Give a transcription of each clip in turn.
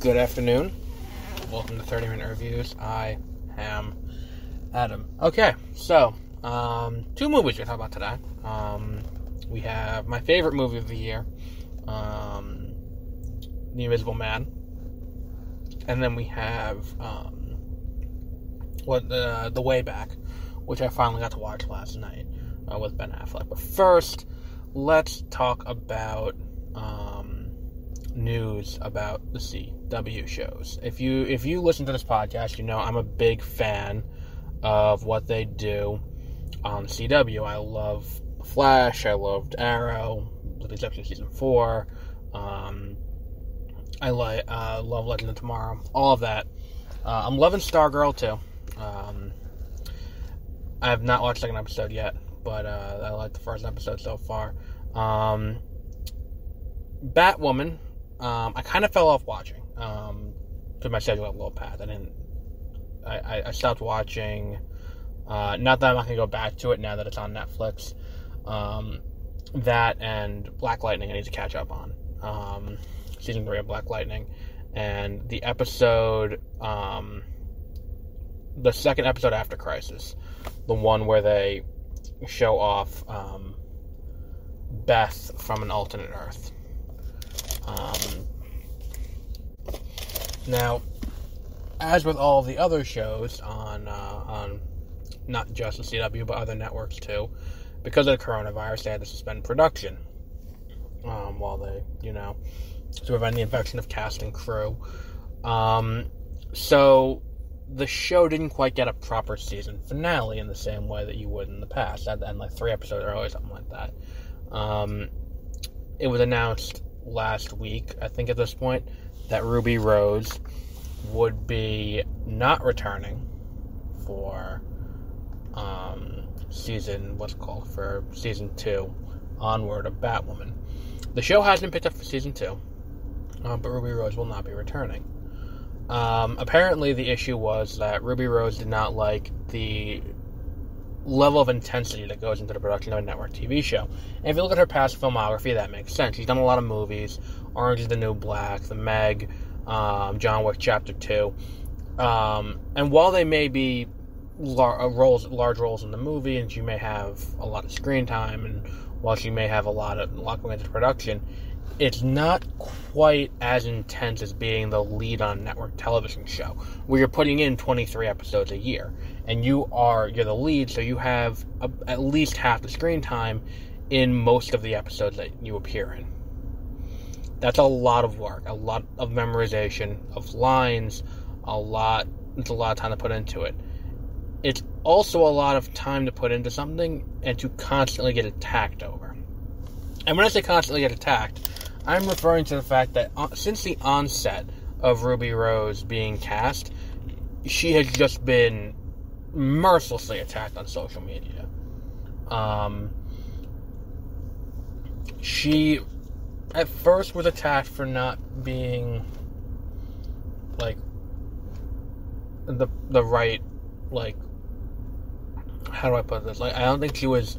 Good afternoon. Welcome to 30 Minute Reviews. I am Adam. Okay, so, um, two movies we're talking about today. Um, we have my favorite movie of the year, um, The Invisible Man. And then we have, um, what, the, the Way Back, which I finally got to watch last night uh, with Ben Affleck. But first, let's talk about, um, news about the CW shows. If you if you listen to this podcast, you know I'm a big fan of what they do on CW. I love Flash. I loved Arrow, with the exception of season four. Um, I like uh, love Legend of Tomorrow. All of that. Uh, I'm loving Stargirl too. Um, I have not watched second episode yet, but uh, I like the first episode so far. Um, Batwoman um, I kind of fell off watching um, my schedule got a little packed. I didn't. I, I stopped watching. Uh, not that I'm not gonna go back to it now that it's on Netflix. Um, that and Black Lightning I need to catch up on. Um, season three of Black Lightning, and the episode, um, the second episode after Crisis, the one where they show off um, Beth from an alternate Earth. Um, now, as with all the other shows on uh, on not just the CW but other networks too, because of the coronavirus, they had to suspend production um, while they, you know, to prevent the infection of cast and crew. Um, so the show didn't quite get a proper season finale in the same way that you would in the past. I'd end like three episodes early, something like that. Um, it was announced last week, I think at this point, that Ruby Rose would be not returning for um, season what's called for season two onward of Batwoman. The show has been picked up for season two, uh, but Ruby Rose will not be returning. Um, apparently, the issue was that Ruby Rose did not like the level of intensity that goes into the production of a network TV show. And if you look at her past filmography, that makes sense. She's done a lot of movies Orange is the New Black, The Meg, um, John Wick Chapter 2. Um, and while they may be lar- uh, roles, large roles in the movie, and she may have a lot of screen time, and while she may have a lot of going into production, it's not quite as intense as being the lead on network television show where you're putting in 23 episodes a year and you are you're the lead so you have a, at least half the screen time in most of the episodes that you appear in that's a lot of work a lot of memorization of lines a lot it's a lot of time to put into it it's also a lot of time to put into something and to constantly get attacked over and when i say constantly get attacked I'm referring to the fact that uh, since the onset of Ruby Rose being cast, she has just been mercilessly attacked on social media. Um, she at first was attacked for not being like the the right like how do I put this? Like I don't think she was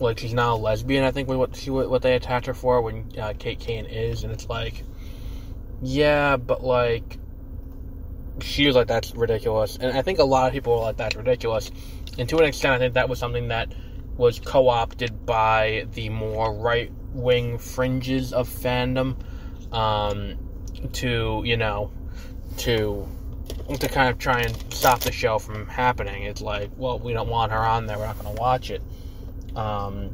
like she's now a lesbian. I think what she what they attacked her for when uh, Kate Kane is, and it's like, yeah, but like she was like that's ridiculous, and I think a lot of people were like that's ridiculous, and to an extent, I think that was something that was co-opted by the more right wing fringes of fandom, um, to you know, to to kind of try and stop the show from happening. It's like, well, we don't want her on there. We're not going to watch it. Um,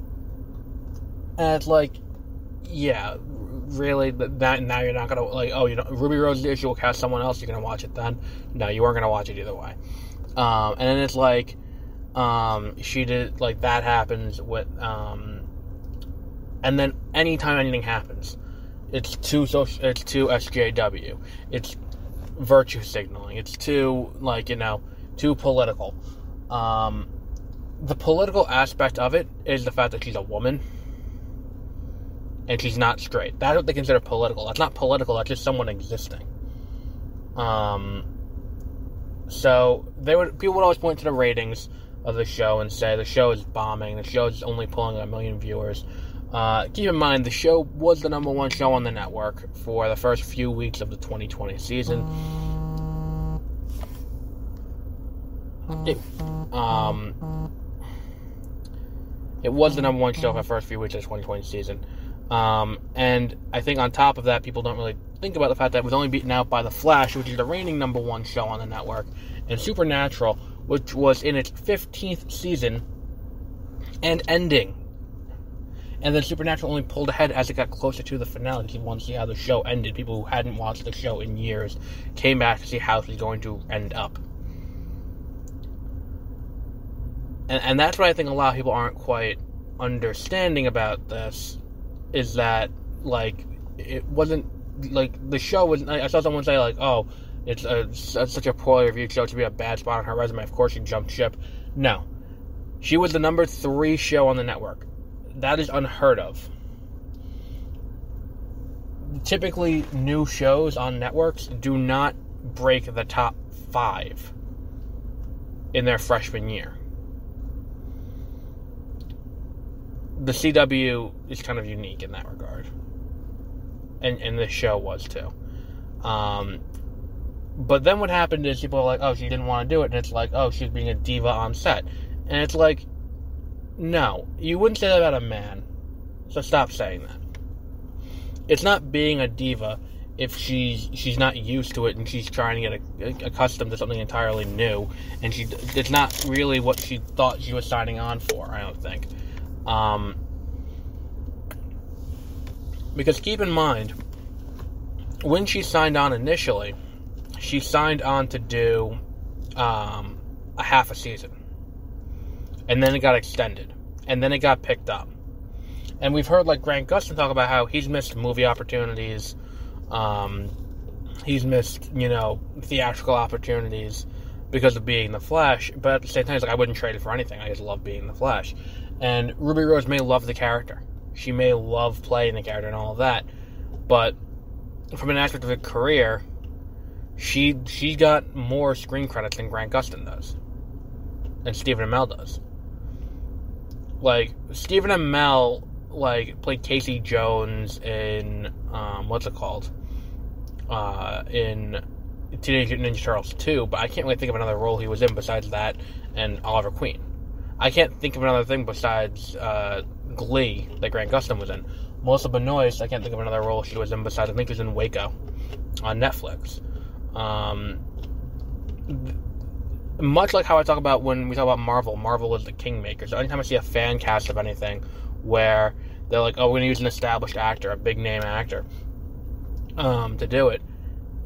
and it's like, yeah, really, that now you're not gonna like, oh, you know, Ruby Rose the issue will cast someone else. You're gonna watch it then? No, you weren't gonna watch it either way. Um, and then it's like, um, she did like that happens with, um, and then anytime anything happens, it's too social, it's too SJW, it's virtue signaling, it's too like you know, too political. Um, the political aspect of it is the fact that she's a woman and she's not straight. That's what they consider political. That's not political. That's just someone existing. Um. So they would people would always point to the ratings of the show and say the show is bombing. The show is only pulling a million viewers. Uh, keep in mind, the show was the number one show on the network for the first few weeks of the 2020 season. It, um, it was the number one show for the first few weeks of the 2020 season. Um, and I think on top of that, people don't really think about the fact that it was only beaten out by The Flash, which is the reigning number one show on the network, and Supernatural, which was in its 15th season and ending. And then Supernatural only pulled ahead as it got closer to the finale. People wanted to see how the show ended. People who hadn't watched the show in years came back to see how it was going to end up. And, and that's what I think a lot of people aren't quite understanding about this is that, like, it wasn't, like, the show was, I saw someone say, like, oh, it's, a, it's such a poorly reviewed show to be a bad spot on her resume. Of course she jumped ship. No. She was the number three show on the network that is unheard of. Typically, new shows on networks do not break the top five in their freshman year. The CW is kind of unique in that regard. And, and this show was too. Um, but then what happened is people are like, oh, she didn't want to do it. And it's like, oh, she's being a diva on set. And it's like, no, you wouldn't say that about a man. So stop saying that. It's not being a diva if she's she's not used to it and she's trying to get a, accustomed to something entirely new, and she it's not really what she thought she was signing on for. I don't think. Um, because keep in mind, when she signed on initially, she signed on to do um, a half a season and then it got extended, and then it got picked up. And we've heard like Grant Gustin talk about how he's missed movie opportunities, um, he's missed you know theatrical opportunities because of being the Flash. But at the same time, he's like, I wouldn't trade it for anything. I just love being the Flash. And Ruby Rose may love the character, she may love playing the character and all of that, but from an aspect of her career, she she got more screen credits than Grant Gustin does, and Stephen Amell does like Stephen Amell like played Casey Jones in um, what's it called? Uh, in Teenage Mutant Ninja Turtles 2, but I can't really think of another role he was in besides that and Oliver Queen. I can't think of another thing besides uh, Glee that Grant Gustin was in. Melissa Benoist, I can't think of another role she was in besides I think she was in Waco on Netflix. Um, much like how I talk about when we talk about Marvel, Marvel is the kingmaker. So anytime I see a fan cast of anything where they're like, oh, we're going to use an established actor, a big name actor, um, to do it,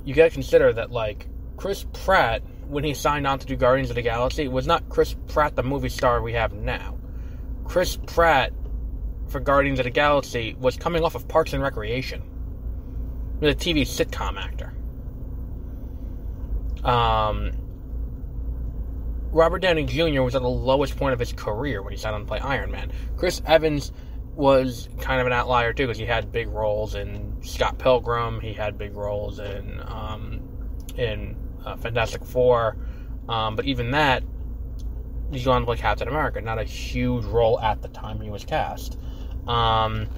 you got to consider that, like, Chris Pratt, when he signed on to do Guardians of the Galaxy, was not Chris Pratt, the movie star we have now. Chris Pratt, for Guardians of the Galaxy, was coming off of Parks and Recreation. He was a TV sitcom actor. Um, Robert Downey Jr. was at the lowest point of his career when he signed on to play Iron Man. Chris Evans was kind of an outlier too because he had big roles in Scott Pilgrim. He had big roles in um, in uh, Fantastic Four, um, but even that, he's going to play Captain America. Not a huge role at the time he was cast. Um,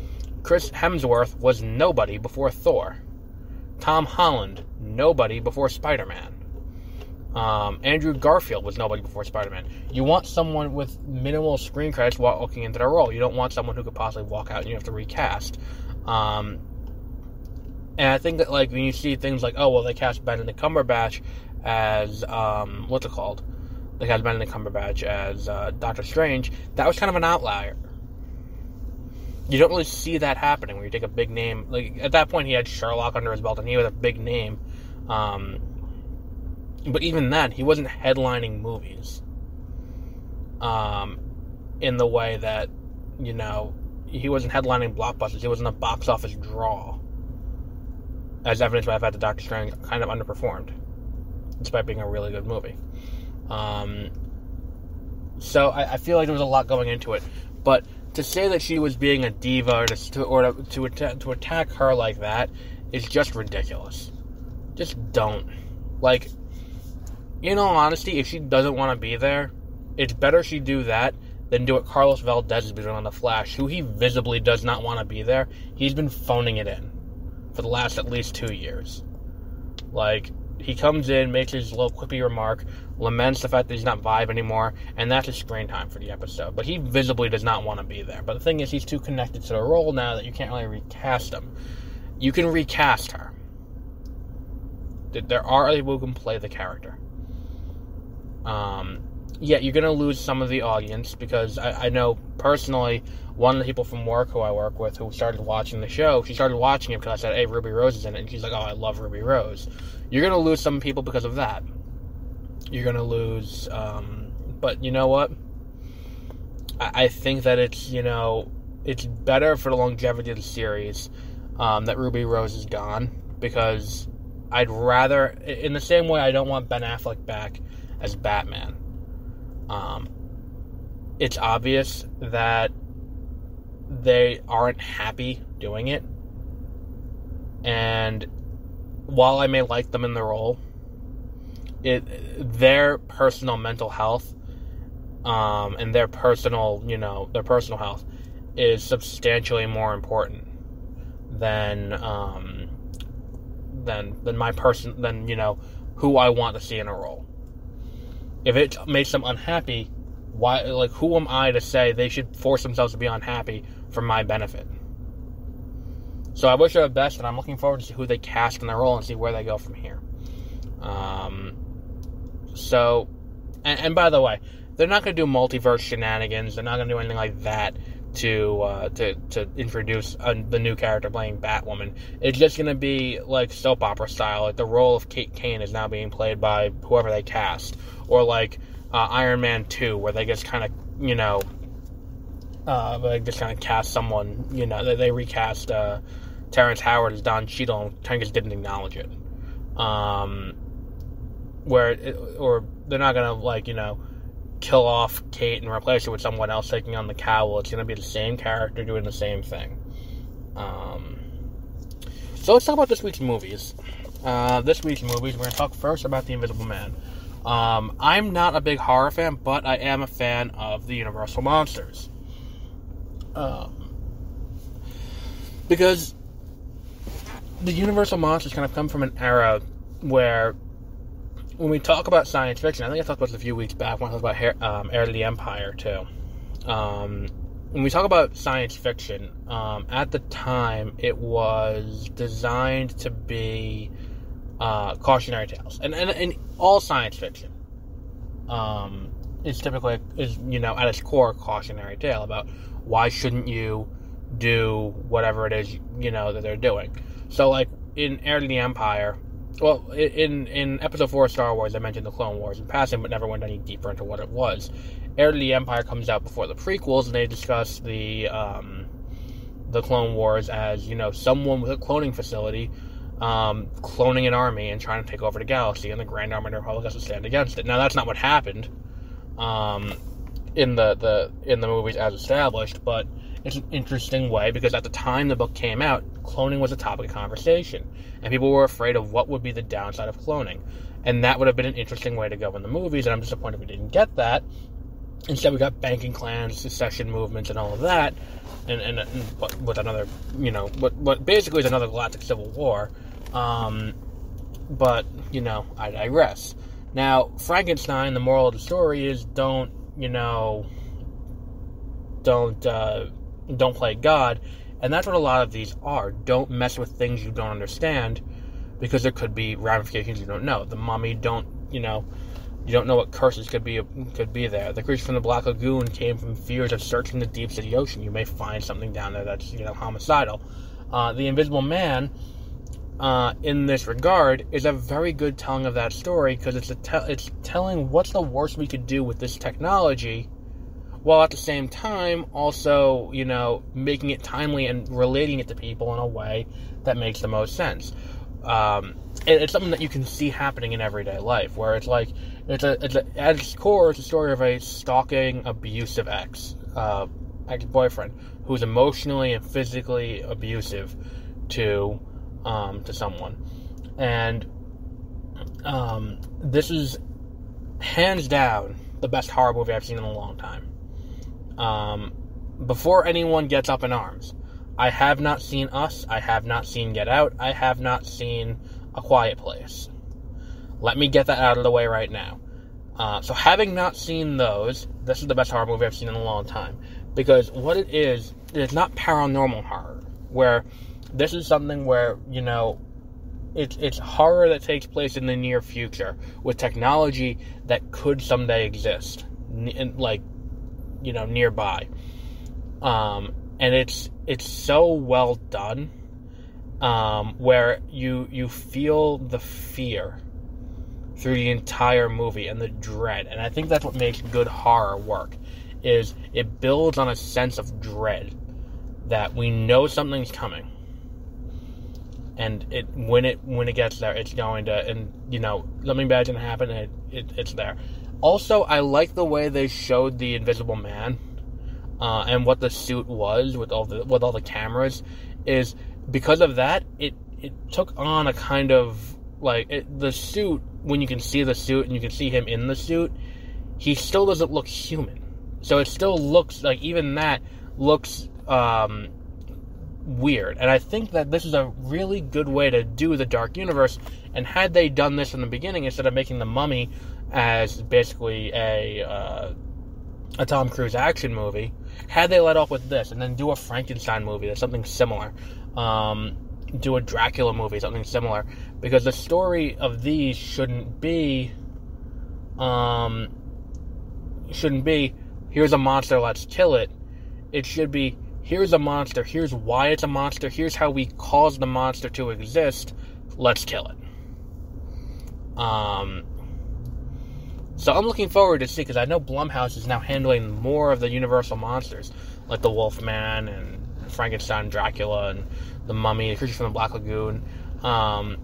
Chris Hemsworth was nobody before Thor. Tom Holland, nobody before Spider Man. Um, Andrew Garfield was nobody before Spider Man. You want someone with minimal screen credits walking into their role. You don't want someone who could possibly walk out and you have to recast. Um, and I think that like when you see things like, oh well, they cast Benedict Cumberbatch as um, what's it called? They cast Benedict Cumberbatch as uh, Doctor Strange. That was kind of an outlier. You don't really see that happening when you take a big name. Like at that point, he had Sherlock under his belt, and he was a big name. Um, but even then, he wasn't headlining movies. Um, in the way that, you know, he wasn't headlining blockbusters. He wasn't a box office draw. As evidenced by the fact that Doctor Strange kind of underperformed, despite being a really good movie. Um, so I, I, feel like there was a lot going into it. But to say that she was being a diva or to, or to, to, attack, to attack her like that is just ridiculous. Just don't. Like, in all honesty, if she doesn't want to be there, it's better she do that than do what Carlos Valdes has been doing on The Flash, who he visibly does not want to be there. He's been phoning it in for the last at least two years. Like, he comes in, makes his little quippy remark, laments the fact that he's not Vibe anymore, and that's his screen time for the episode. But he visibly does not want to be there. But the thing is, he's too connected to the role now that you can't really recast him. You can recast her. There are other people who can play the character. Um, yeah, you're going to lose some of the audience because I, I, know personally one of the people from work who I work with who started watching the show, she started watching it because I said, hey, Ruby Rose is in it. And she's like, oh, I love Ruby Rose. You're going to lose some people because of that. You're going to lose, um, but you know what? I, I, think that it's, you know, it's better for the longevity of the series um, that Ruby Rose is gone because I'd rather, in the same way, I don't want Ben Affleck back as Batman. Um, it's obvious that they aren't happy doing it. And while I may like them in the role, it their personal mental health um, and their personal, you know, their personal health is substantially more important than um, than than my person than you know who I want to see in a role if it makes them unhappy, why? Like, who am I to say they should force themselves to be unhappy for my benefit? So I wish her the best, and I'm looking forward to see who they cast in their role and see where they go from here. Um, so, and, and by the way, they're not going to do multiverse shenanigans. They're not going to do anything like that to uh, to to introduce a, the new character playing Batwoman. It's just going to be like soap opera style. Like the role of Kate Kane is now being played by whoever they cast, or like uh, Iron Man Two, where they just kind of you know uh, they just kind of cast someone. You know, they, they recast uh, Terrence Howard as Don Cheadle, and kind of just didn't acknowledge it. Um, where it, or they're not gonna like you know kill off Kate and replace her with someone else taking on the cowl. It's going to be the same character doing the same thing. Um, so let's talk about this week's movies. Uh, this week's movies, we're going to talk first about The Invisible Man. Um, I'm not a big horror fan, but I am a fan of the Universal Monsters. Um, because the Universal Monsters kind of come from an era where when we talk about science fiction, I think I talked about this a few weeks back when I talked about um, Heir to the Empire too. Um, when we talk about science fiction, um, at the time it was designed to be uh, cautionary tales, and, and, and all science fiction um, is typically is you know at its core a cautionary tale about why shouldn't you do whatever it is you know that they're doing. So like in Heir to the Empire, well, in in episode four of Star Wars, I mentioned the Clone Wars in passing, but never went any deeper into what it was. Heir to the Empire comes out before the prequels, and they discuss the um, the Clone Wars as you know someone with a cloning facility um, cloning an army and trying to take over the galaxy, and the Grand Army of the Republic has to stand against it. Now, that's not what happened um, in the, the in the movies as established, but it's an interesting way because at the time the book came out, cloning was a topic of conversation, and people were afraid of what would be the downside of cloning, and that would have been an interesting way to go in the movies. And I'm disappointed we didn't get that. Instead, we got banking clans, secession movements, and all of that, and, and, and with another, you know, what what basically is another galactic civil war. Um, but you know, I digress. Now, Frankenstein. The moral of the story is don't you know, don't uh, don't play God. And that's what a lot of these are. Don't mess with things you don't understand because there could be ramifications you don't know. The mummy don't, you know, you don't know what curses could be could be there. The creature from the Black Lagoon came from fears of searching the deeps of the ocean. You may find something down there that's you know homicidal. Uh, the Invisible Man, uh, in this regard, is a very good telling of that story because it's a te- it's telling what's the worst we could do with this technology while at the same time also, you know, making it timely and relating it to people in a way that makes the most sense. Um, it, it's something that you can see happening in everyday life, where it's like it's a, it's a at its core, it's a story of a stalking, abusive ex, uh, ex boyfriend who's emotionally and physically abusive to um, to someone, and um, this is hands down the best horror movie I've seen in a long time. Um, before anyone gets up in arms, I have not seen Us. I have not seen Get Out. I have not seen A Quiet Place. Let me get that out of the way right now. Uh, so, having not seen those, this is the best horror movie I've seen in a long time. Because what it is, it's not paranormal horror, where this is something where, you know, it's, it's horror that takes place in the near future with technology that could someday exist, like, you know, nearby. Um, and it's it's so well done, um, where you you feel the fear through the entire movie and the dread. And I think that's what makes good horror work is it builds on a sense of dread that we know something's coming. And it when it when it gets there, it's going to and you know something bad's gonna happen. And it, it it's there. Also, I like the way they showed the Invisible Man uh, and what the suit was with all the with all the cameras. Is because of that, it it took on a kind of like it, the suit when you can see the suit and you can see him in the suit, he still doesn't look human. So it still looks like even that looks um, weird. And I think that this is a really good way to do the Dark Universe. And had they done this in the beginning instead of making the Mummy as basically a uh, a Tom Cruise action movie, had they let off with this and then do a Frankenstein movie that's something similar, um, do a Dracula movie, something similar, because the story of these shouldn't be, um, shouldn't be, here's a monster, let's kill it. It should be, here's a monster, here's why it's a monster, here's how we cause the monster to exist, let's kill it. Um, so I'm looking forward to see because I know Blumhouse is now handling more of the Universal monsters, like the Wolfman and Frankenstein, Dracula, and the Mummy, the Creature from the Black Lagoon. Um,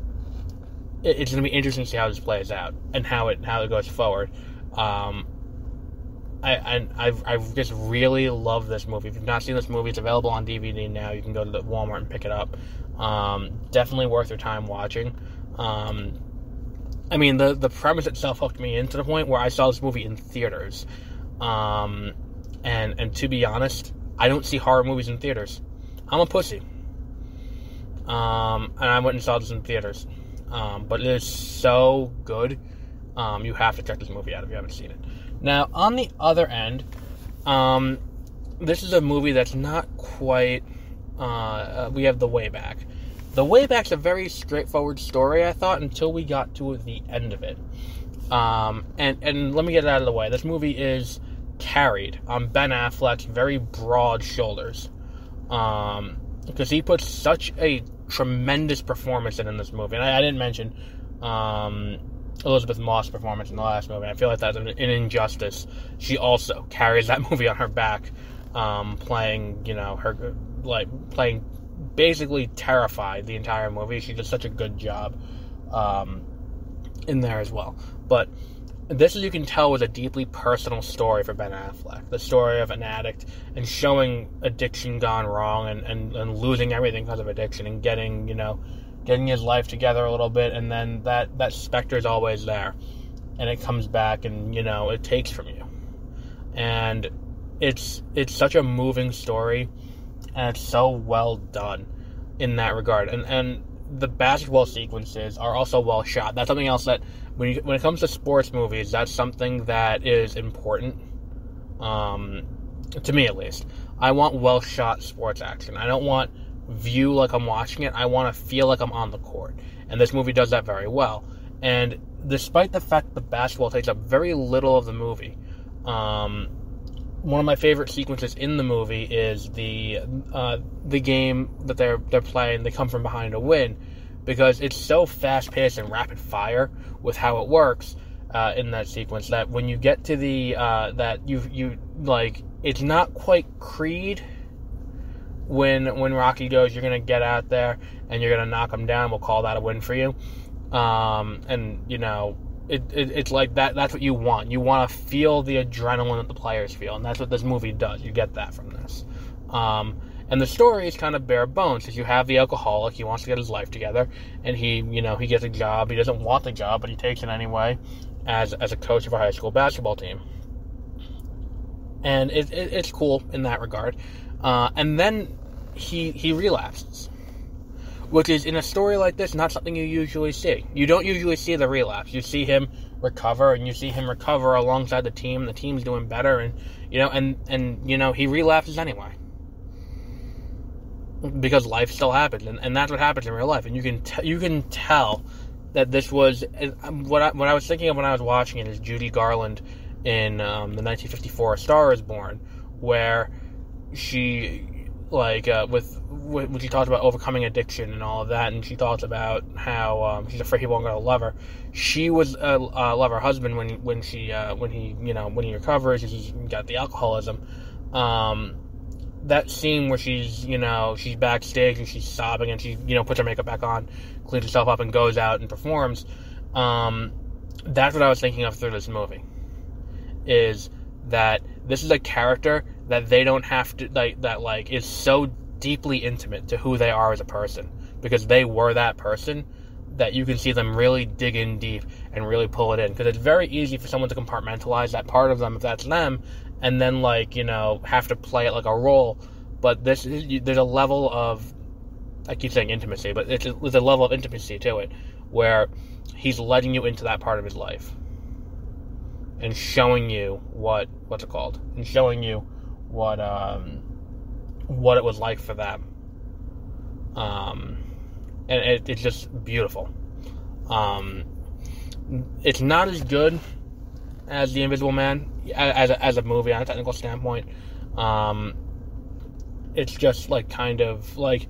it, it's going to be interesting to see how this plays out and how it how it goes forward. Um, I, I I've just really love this movie. If you've not seen this movie, it's available on DVD now. You can go to the Walmart and pick it up. Um, definitely worth your time watching. Um, I mean, the the premise itself hooked me in to the point where I saw this movie in theaters. Um, and and to be honest, I don't see horror movies in theaters. I'm a pussy. Um, and I went and saw this in theaters. Um, but it is so good. Um, you have to check this movie out if you haven't seen it. Now, on the other end, um, this is a movie that's not quite. Uh, uh, we have The Way Back. The Way Back's a very straightforward story, I thought, until we got to the end of it. Um, and and let me get it out of the way. This movie is carried on Ben Affleck's very broad shoulders, um, because he puts such a tremendous performance in, in this movie. And I, I didn't mention um, Elisabeth Moss' performance in the last movie. I feel like that's an, an injustice. She also carries that movie on her back, um, playing you know her like playing basically terrified the entire movie. She did such a good job um, in there as well. But this, as you can tell, was a deeply personal story for Ben Affleck. The story of an addict and showing addiction gone wrong and, and, and losing everything because of addiction and getting, you know, getting his life together a little bit. And then that, that specter is always there. And it comes back and, you know, it takes from you. And it's it's such a moving story and it's so well done in that regard. And and the basketball sequences are also well shot. That's something else that when you, when it comes to sports movies, that's something that is important. Um, to me at least, I want well shot sports action. I don't want view like I'm watching it. I want to feel like I'm on the court, and this movie does that very well. And despite the fact that basketball takes up very little of the movie, um, one of my favorite sequences in the movie is the uh, the game that they're they're playing. They come from behind to win because it's so fast paced and rapid fire with how it works uh, in that sequence that when you get to the uh, that you you like it's not quite Creed when when Rocky goes you're gonna get out there and you're gonna knock him down. We'll call that a win for you. Um, and you know it, it, it's like that that's what you want. You want to feel the adrenaline that the players feel and that's what this movie does. You get that from this. Um, and the story is kind of bare bones because you have the alcoholic he wants to get his life together and he you know he gets a job. He doesn't want the job but he takes it anyway as as a coach of a high school basketball team. And it, it, it's cool in that regard. Uh, and then he he relapses, which is in a story like this not something you usually see. You don't usually see the relapse. You see him recover, and you see him recover alongside the team. The team's doing better, and you know, and and you know, he relapses anyway because life still happens, and, and that's what happens in real life. And you can t- you can tell that this was um, what I, what I was thinking of when I was watching it is Judy Garland in um, the 1954 A Star is Born, where she like uh, with when she talked about overcoming addiction and all of that, and she talks about how um, she's afraid he won't go to love her. She was uh, uh, love her husband when when she uh, when he you know when he recovers, he's got the alcoholism. Um, that scene where she's you know she's backstage and she's sobbing and she you know puts her makeup back on, cleans herself up and goes out and performs. Um, that's what I was thinking of through this movie. Is that this is a character that they don't have to like that like is so deeply intimate to who they are as a person. Because they were that person that you can see them really dig in deep and really pull it in. Because it's very easy for someone to compartmentalize that part of them if that's them and then like you know have to play it like a role. But this is, there's a level of I keep saying intimacy but it's there's a level of intimacy to it where he's letting you into that part of his life and showing you what what's it called? And showing you what um, what it was like for them. Um, and it, it's just beautiful. Um, it's not as good as The Invisible Man as a, as a movie on a technical standpoint. Um, it's just like kind of like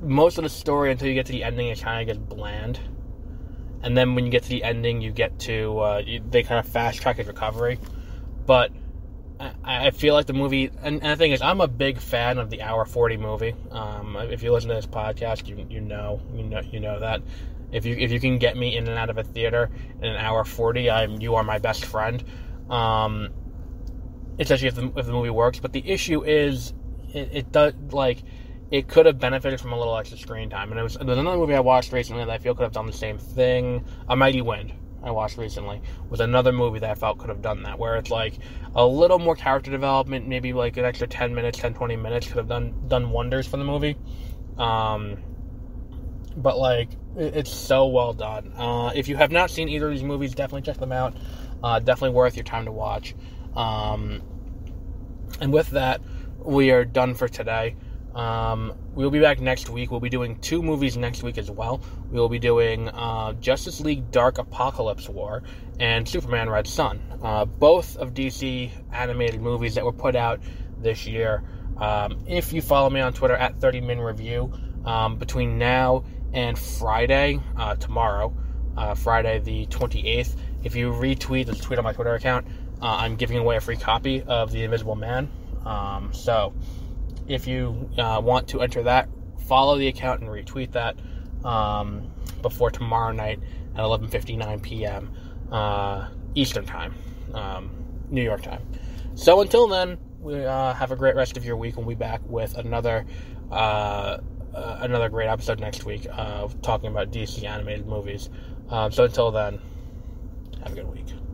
most of the story until you get to the ending, it kind of gets bland. And then when you get to the ending, you get to uh, you, they kind of fast track his recovery. But I, feel like the movie, and, and, the thing is, I'm a big fan of the hour forty movie. Um, if you listen to this podcast, you you know you know you know that. If you if you can get me in and out of a theater in an hour forty, I'm you are my best friend. Um, especially if the, if the movie works. But the issue is, it, it does like it could have benefited from a little extra screen time. And it was there's another movie I watched recently that I feel could have done the same thing. A Mighty Wind. I watched recently was another movie that I felt could have done that, where it's like a little more character development, maybe like an extra 10 minutes, 10, 20 minutes could have done done wonders for the movie. Um, but like, it, it's so well done. Uh, if you have not seen either of these movies, definitely check them out. Uh, definitely worth your time to watch. Um, and with that, we are done for today. Um, we'll be back next week. We'll be doing two movies next week as well. We will be doing uh, Justice League Dark Apocalypse War and Superman Red Son. Uh, both of DC animated movies that were put out this year. Um, if you follow me on Twitter at 30 Min Review, um, between now and Friday, uh, tomorrow, uh, Friday the 28th, if you retweet, a tweet on my Twitter account, uh, I'm giving away a free copy of The Invisible Man. Um, so, if you uh, want to enter that, follow the account and retweet that um, before tomorrow night at 11:59 p.m. Uh, Eastern Time, um, New York time. So until then, we uh, have a great rest of your week. We'll be back with another uh, uh, another great episode next week of talking about DC animated movies. Um, so until then, have a good week.